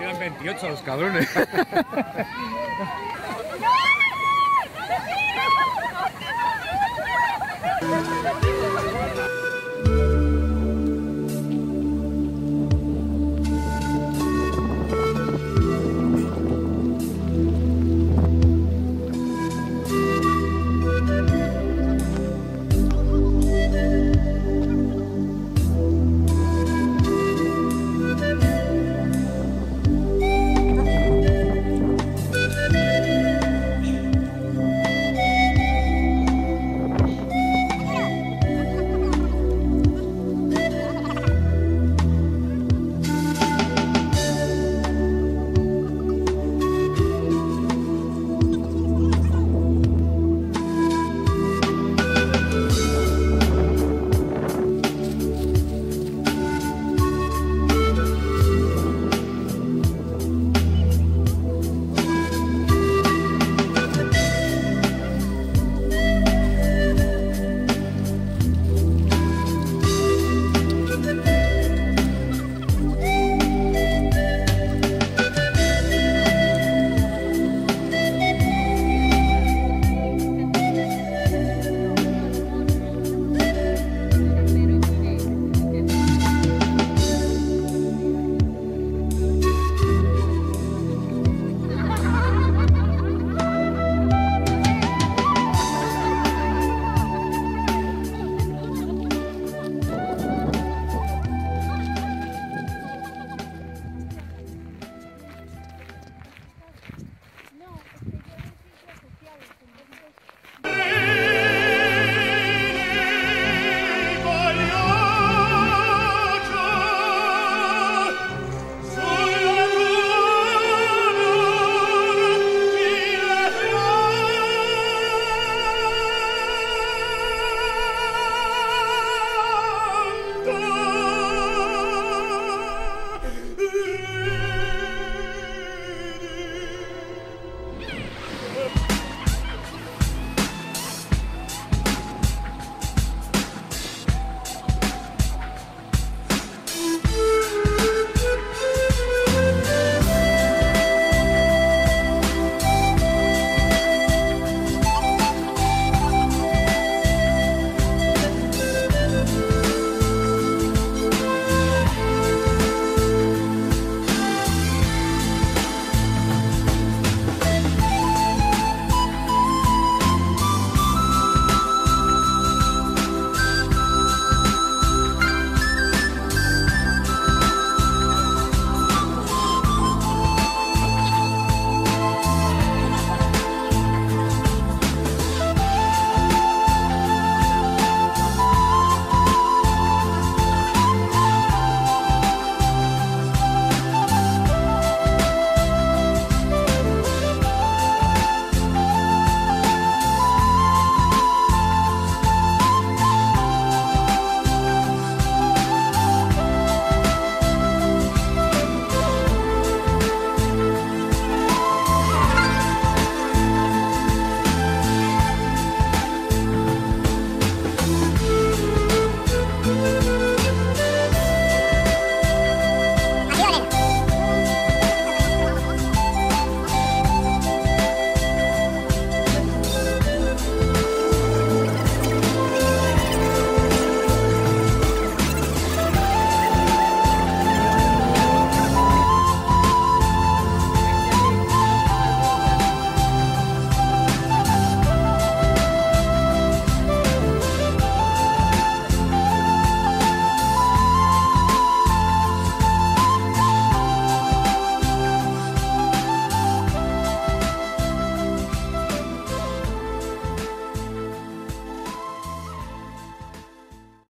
Eran 28 los cabrones.